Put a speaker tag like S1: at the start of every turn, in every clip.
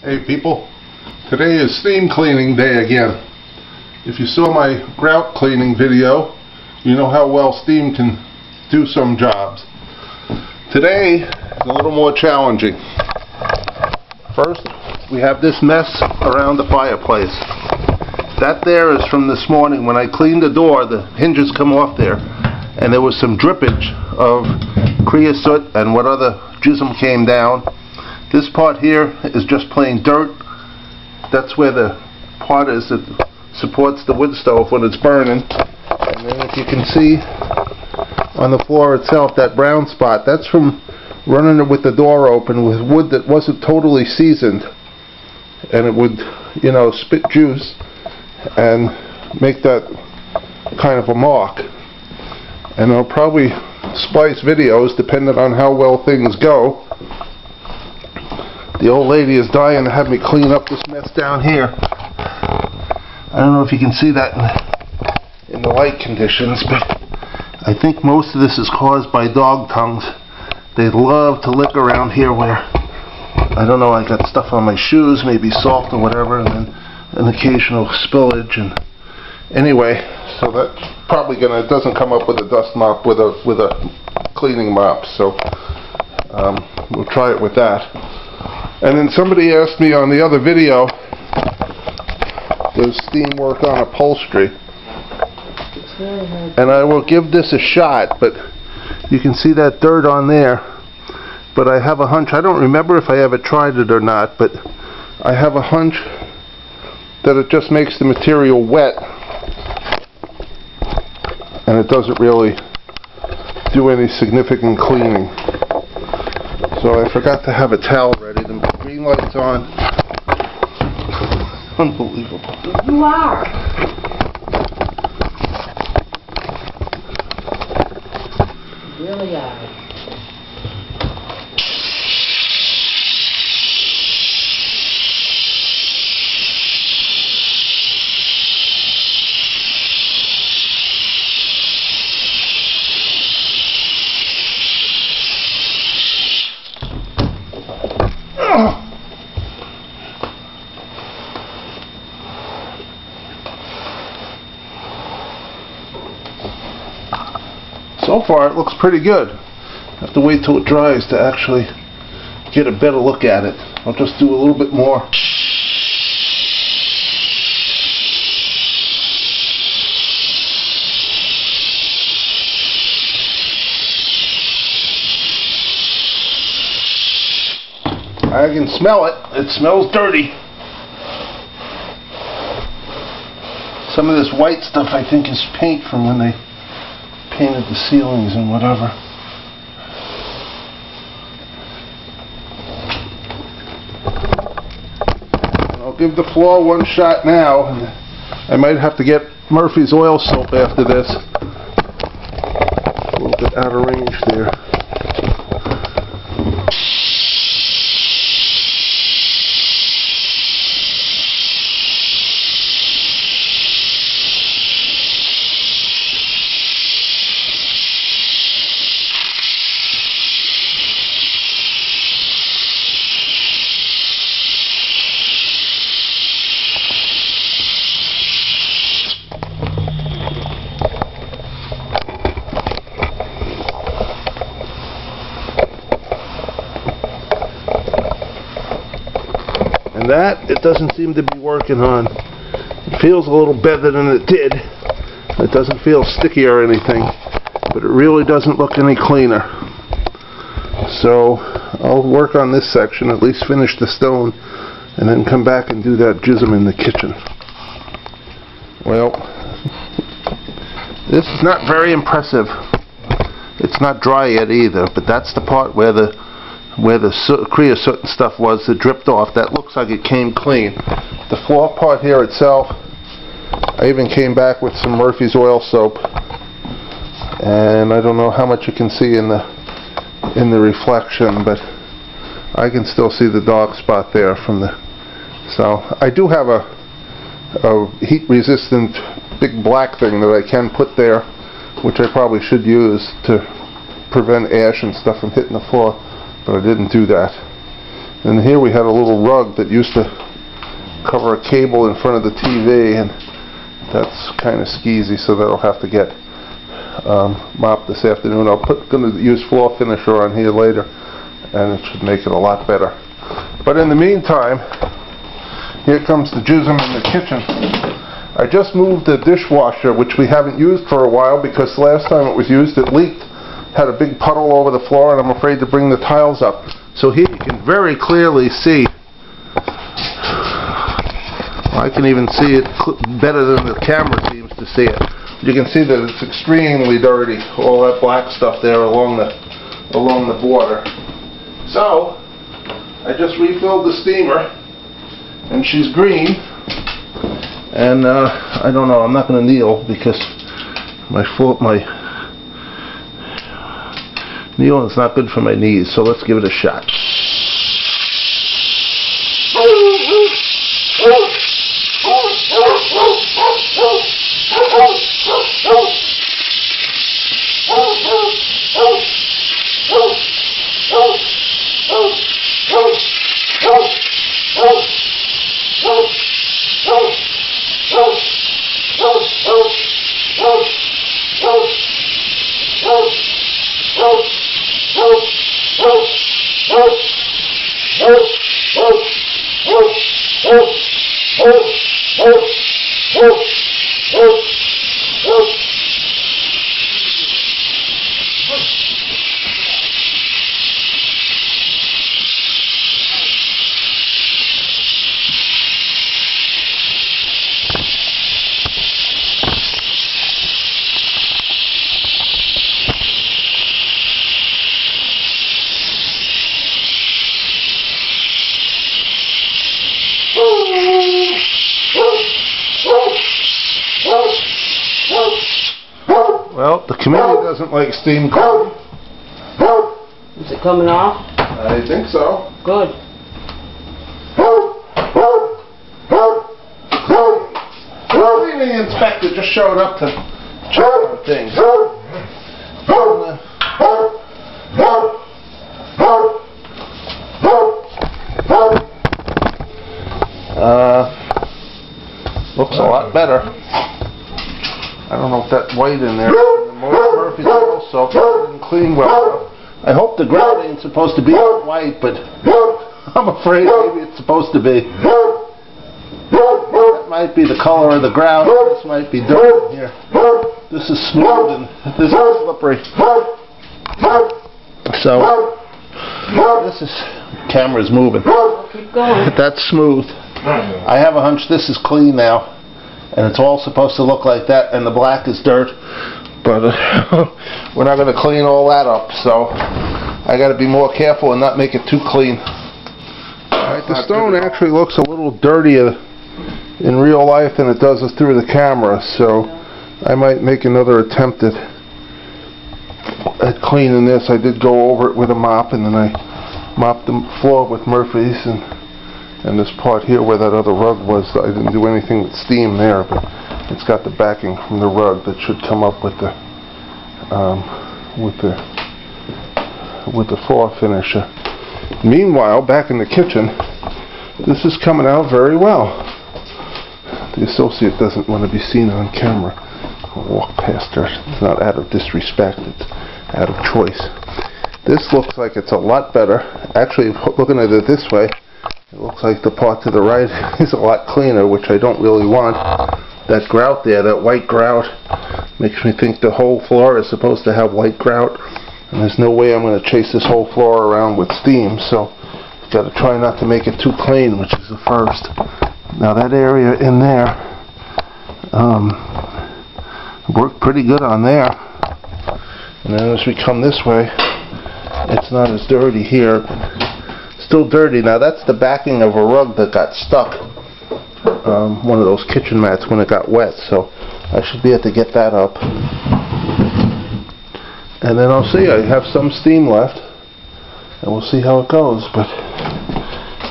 S1: Hey people, today is steam cleaning day again. If you saw my grout cleaning video, you know how well steam can do some jobs. Today is a little more challenging. First, we have this mess around the fireplace. That there is from this morning when I cleaned the door, the hinges come off there, and there was some drippage of creosote and what other jism came down. This part here is just plain dirt. That's where the part is that supports the wood stove when it's burning. And then if you can see on the floor itself, that brown spot, that's from running it with the door open with wood that wasn't totally seasoned. And it would, you know, spit juice and make that kind of a mark. And I'll probably splice videos depending on how well things go. The old lady is dying to have me clean up this mess down here. I don't know if you can see that in, in the light conditions, but I think most of this is caused by dog tongues. They love to lick around here where, I don't know, I got stuff on my shoes, maybe salt or whatever, and then an occasional spillage. And Anyway, so that's probably gonna, it doesn't come up with a dust mop, with a, with a cleaning mop, so um, we'll try it with that. And then somebody asked me on the other video, does steam work on upholstery? And I will give this a shot, but you can see that dirt on there. But I have a hunch, I don't remember if I ever tried it or not, but I have a hunch that it just makes the material wet and it doesn't really do any significant cleaning. So I forgot to have a towel ready. Green light's on. Unbelievable.
S2: You are. Really are.
S1: So far it looks pretty good. I Have to wait till it dries to actually get a better look at it. I'll just do a little bit more. I can smell it. It smells dirty. Some of this white stuff I think is paint from when they painted the ceilings and whatever. I'll give the floor one shot now. I might have to get Murphy's oil soap after this. A little bit out of range there. It doesn't seem to be working on. It feels a little better than it did. It doesn't feel sticky or anything, but it really doesn't look any cleaner. So, I'll work on this section, at least finish the stone, and then come back and do that jism in the kitchen. Well, this is not very impressive. It's not dry yet either, but that's the part where the where the so creosote and stuff was that dripped off. That looks like it came clean. The floor part here itself, I even came back with some Murphy's oil soap, and I don't know how much you can see in the in the reflection, but I can still see the dark spot there from the. So I do have a a heat-resistant big black thing that I can put there, which I probably should use to prevent ash and stuff from hitting the floor, but I didn't do that. And here we had a little rug that used to cover a cable in front of the TV and that's kind of skeezy so that'll have to get um, mopped this afternoon. I'll put going to use floor finisher on here later and it should make it a lot better. But in the meantime, here comes the jism in the kitchen. I just moved the dishwasher, which we haven't used for a while because last time it was used it leaked, had a big puddle over the floor and I'm afraid to bring the tiles up. So here you can very clearly see, I can even see it better than the camera seems to see it. You can see that it's extremely dirty, all that black stuff there along the along the border. So, I just refilled the steamer and she's green and uh, I don't know I'm not going to kneel because my foot my kneeling is not good for my knees so let's give it a shot the committee doesn't like steam cleaning.
S2: Is it coming off?
S1: I think so.
S2: Good.
S1: Cleaning inspector just showed up to check on things. Uh, looks a lot better. I don't know if that white in there. Murphy's also didn't well. I hope the grouting's supposed to be white, but I'm afraid maybe it's supposed to be. That might be the color of the grout. This might be dirt in here. This is smooth and this is slippery. So this is camera's moving.
S2: Keep going.
S1: That's smooth. I have a hunch this is clean now. And it's all supposed to look like that, and the black is dirt. But we're not going to clean all that up, so I got to be more careful and not make it too clean. The stone actually looks a little dirtier in real life than it does through the camera, so I might make another attempt at, at cleaning this. I did go over it with a mop, and then I mopped the floor with Murphy's, and and this part here where that other rug was, I didn't do anything with steam there, but it's got the backing from the rug that should come up with the um, with the with the floor finisher. Meanwhile, back in the kitchen, this is coming out very well. The associate doesn't want to be seen on camera. I'll walk past her. It's not out of disrespect, it's out of choice. This looks like it's a lot better. Actually, looking at it this way, it looks like the part to the right is a lot cleaner, which I don't really want. That grout there, that white grout, makes me think the whole floor is supposed to have white grout. And there's no way I'm going to chase this whole floor around with steam, so I've got to try not to make it too clean, which is the first. Now that area in there, um, worked pretty good on there. And then as we come this way, it's not as dirty here still dirty. Now that's the backing of a rug that got stuck. Um, one of those kitchen mats when it got wet. So I should be able to get that up. And then I'll see. I have some steam left. And we'll see how it goes. But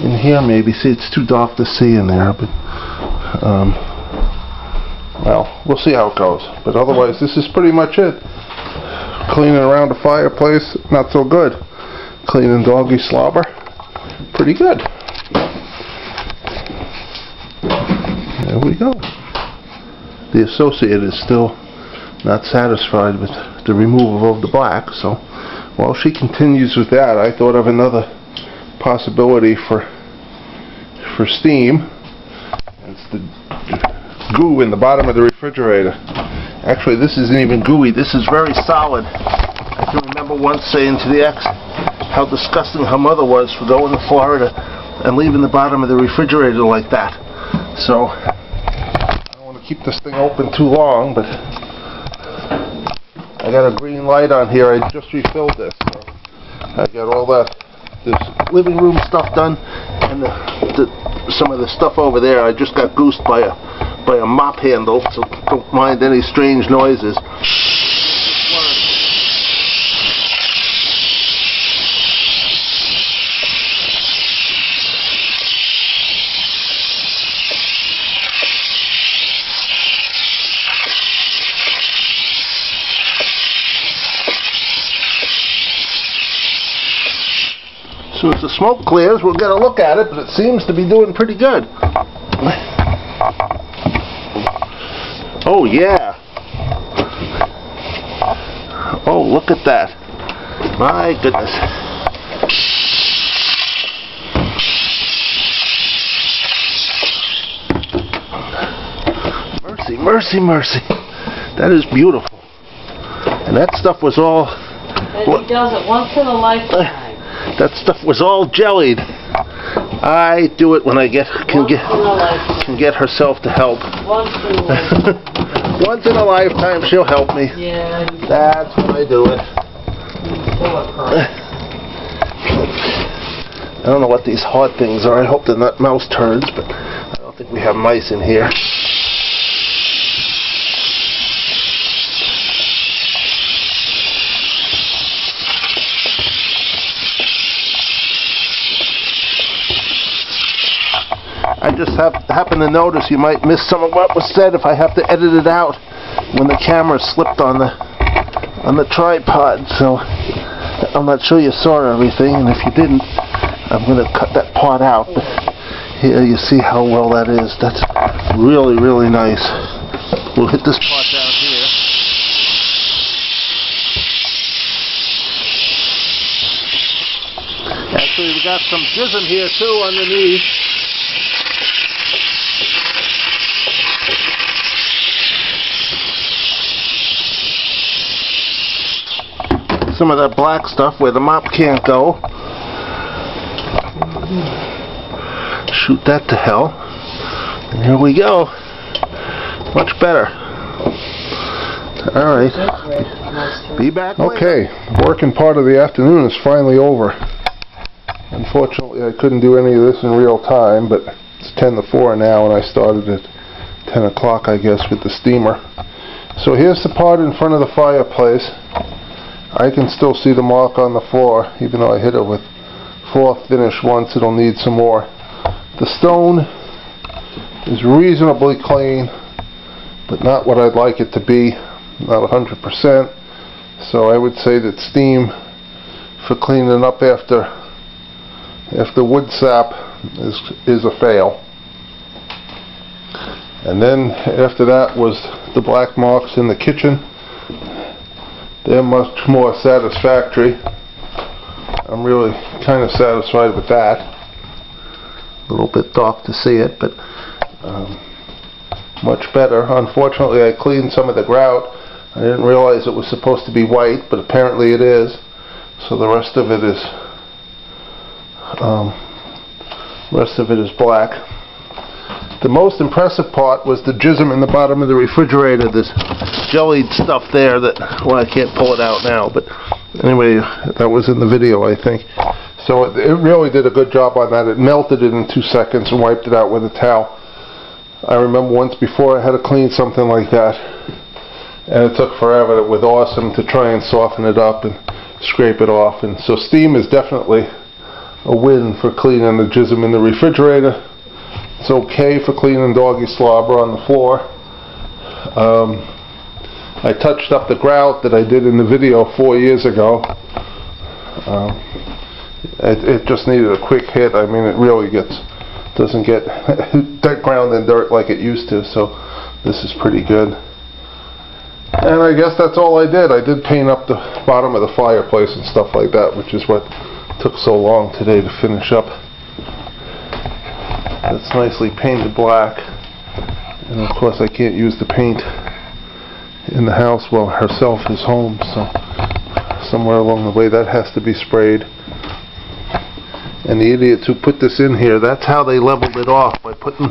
S1: in here maybe, see it's too dark to see in there. But um, well, we'll see how it goes. But otherwise this is pretty much it. Cleaning around the fireplace, not so good. Cleaning doggy slobber pretty good. There we go. The associate is still not satisfied with the removal of the black, so while she continues with that, I thought of another possibility for for steam. It's the goo in the bottom of the refrigerator. Actually, this isn't even gooey. This is very solid. I can remember once saying to the ex how disgusting her mother was for going to Florida and leaving the bottom of the refrigerator like that. So, I don't want to keep this thing open too long, but I got a green light on here. I just refilled this. So I got all that this living room stuff done, and the, the, some of the stuff over there. I just got goosed by a by a mop handle, so don't mind any strange noises. Smoke clears, we'll get a look at it, but it seems to be doing pretty good. Oh, yeah. Oh, look at that. My goodness. Mercy, mercy, mercy. That is beautiful. And that stuff was all,
S2: he does it once in a lifetime.
S1: That stuff was all jellied. I do it when I get can get
S2: in a lifetime.
S1: can get herself to help.
S2: Once in a lifetime.
S1: Once in a lifetime, she'll help me.
S2: Yeah,
S1: That's when I do it.
S2: full of her.
S1: I don't know what these hard things are. I hope they're not mouse turds, but I don't think we have mice in here. Just hap happen to notice you might miss some of what was said if I have to edit it out when the camera slipped on the on the tripod. So I'm not sure you saw everything, and if you didn't, I'm going to cut that part out. But here you see how well that is. That's really, really nice. We'll hit this part down here. Actually, we got some jism here too underneath. Some of that black stuff where the mop can't go. Shoot that to hell. And here we go. Much better. Alright. Be back Okay, working part of the afternoon is finally over. Unfortunately, I couldn't do any of this in real time, but it's 10 to 4 now, and I started at 10 o'clock, I guess, with the steamer. So here's the part in front of the fireplace. I can still see the mark on the floor, even though I hit it with floor finish once, it'll need some more. The stone is reasonably clean, but not what I'd like it to be, not 100%. So I would say that steam for cleaning up after after wood sap is is a fail. And then after that was the black marks in the kitchen. They're much more satisfactory. I'm really kind of satisfied with that. A little bit dark to see it, but um, much better. Unfortunately, I cleaned some of the grout. I didn't realize it was supposed to be white, but apparently it is. So the rest of it is um, rest of it is black. The most impressive part was the jism in the bottom of the refrigerator, this jellied stuff there that, well I can't pull it out now, but anyway, that was in the video I think. So it, it really did a good job on that. It melted it in two seconds and wiped it out with a towel. I remember once before I had to clean something like that and it took forever. It was awesome to try and soften it up and scrape it off. And so steam is definitely a win for cleaning the jism in the refrigerator. It's okay for cleaning doggy slobber on the floor. Um, I touched up the grout that I did in the video four years ago. Um, It, it just needed a quick hit. I mean, it really gets, doesn't get that ground and dirt like it used to, so this is pretty good. And I guess that's all I did. I did paint up the bottom of the fireplace and stuff like that, which is what took so long today to finish up. It's nicely painted black. And of course I can't use the paint in the house while herself is home, so somewhere along the way that has to be sprayed. And the idiots who put this in here, that's how they leveled it off, by putting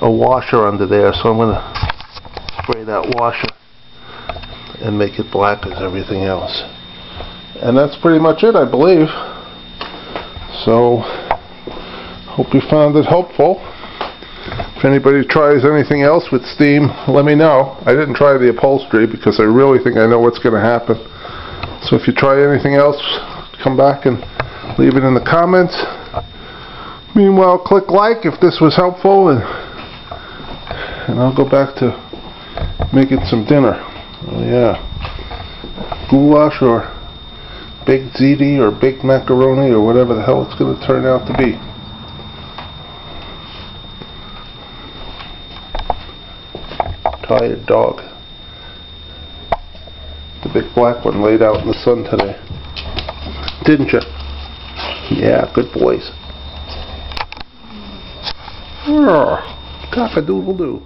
S1: a washer under there, so I'm gonna spray that washer and make it black as everything else. And that's pretty much it, I believe. So, hope you found it helpful. If anybody tries anything else with steam, let me know. I didn't try the upholstery because I really think I know what's going to happen. So if you try anything else, come back and leave it in the comments. Meanwhile, click like if this was helpful and and I'll go back to making some dinner. Oh yeah. Goulash or baked ziti or baked macaroni or whatever the hell it's going to turn out to be. Tired dog. The big black one laid out in the sun today. Didn't you? Yeah, good boys. Oh, cock-a-doodle-doo.